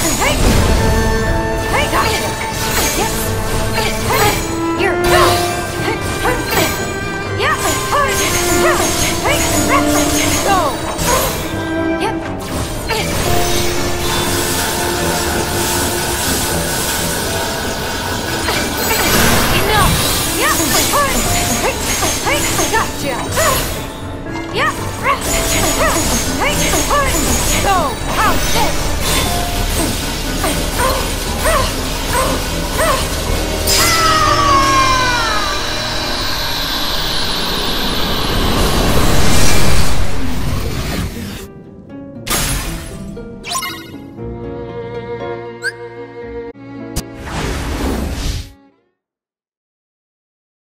Hey!